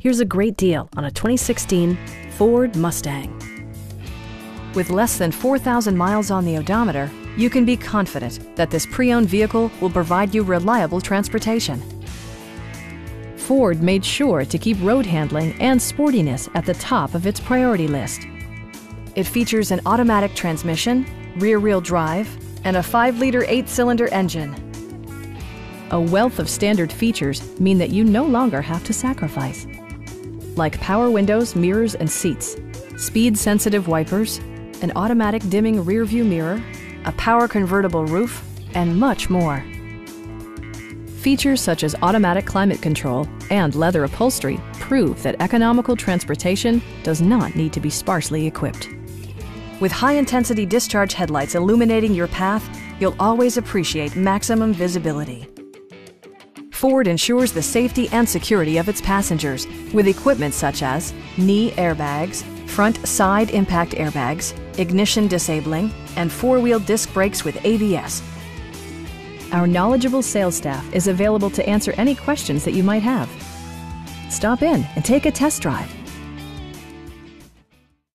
Here's a great deal on a 2016 Ford Mustang. With less than 4,000 miles on the odometer, you can be confident that this pre-owned vehicle will provide you reliable transportation. Ford made sure to keep road handling and sportiness at the top of its priority list. It features an automatic transmission, rear-wheel drive, and a 5-liter 8-cylinder engine. A wealth of standard features mean that you no longer have to sacrifice, like power windows, mirrors, and seats, speed-sensitive wipers, an automatic dimming rearview mirror, a power convertible roof, and much more. Features such as automatic climate control and leather upholstery prove that economical transportation does not need to be sparsely equipped. With high-intensity discharge headlights illuminating your path, you'll always appreciate maximum visibility. Ford ensures the safety and security of its passengers with equipment such as knee airbags, front side impact airbags, ignition disabling, and four-wheel disc brakes with ABS. Our knowledgeable sales staff is available to answer any questions that you might have. Stop in and take a test drive.